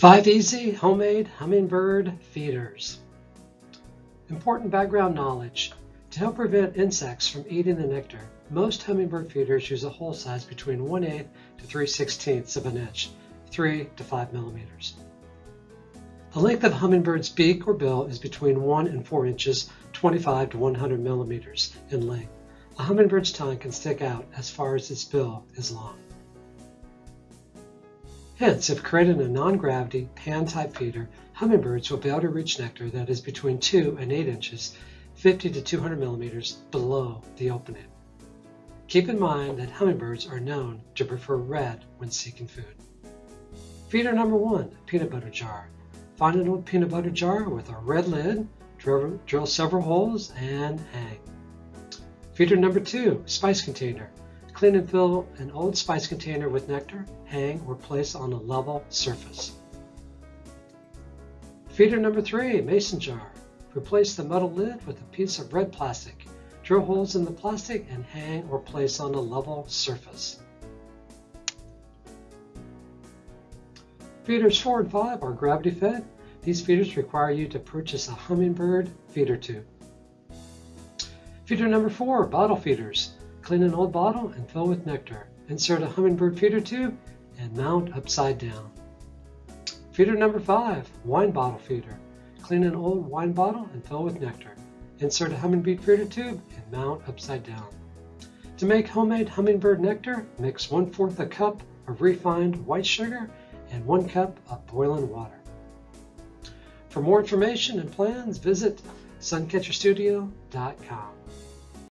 Five easy homemade hummingbird feeders. Important background knowledge. To help prevent insects from eating the nectar, most hummingbird feeders use a hole size between 1 8 to 3 16 of an inch, 3 to 5 millimeters. The length of a hummingbird's beak or bill is between 1 and 4 inches, 25 to 100 millimeters in length. A hummingbird's tongue can stick out as far as its bill is long. Hence, if created a non-gravity pan-type feeder, hummingbirds will be able to reach nectar that is between 2 and 8 inches, 50 to 200 millimeters below the opening. Keep in mind that hummingbirds are known to prefer red when seeking food. Feeder number one, peanut butter jar. Find an old peanut butter jar with a red lid, drill, drill several holes, and hang. Feeder number two, spice container. Clean and fill an old spice container with nectar, hang, or place on a level surface. Feeder number three, mason jar. Replace the metal lid with a piece of red plastic. Drill holes in the plastic and hang or place on a level surface. Feeders 4 and 5 are gravity fed. These feeders require you to purchase a hummingbird feeder tube. Feeder number 4, bottle feeders. Clean an old bottle and fill with nectar. Insert a hummingbird feeder tube and mount upside down. Feeder number 5, wine bottle feeder. Clean an old wine bottle and fill with nectar. Insert a hummingbird feeder tube and mount upside down. To make homemade hummingbird nectar, mix 1 4th a cup of refined white sugar and 1 cup of boiling water. For more information and plans, visit suncatcherstudio.com.